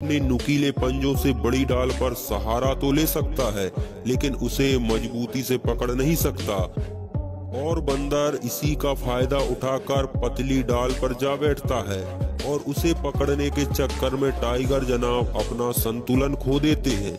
अपने नुकीले पंजों से बड़ी डाल पर सहारा तो ले सकता है, लेकिन उसे मजबूती से पकड़ नहीं सकता। और बंदर इसी का फ़ायदा उठाकर पतली डाल पर जा बैठता है और उसे पकड़ने के चक्कर में टाइगर जनाब अपना संतुलन खो देते हैं।